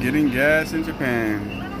Getting gas in Japan.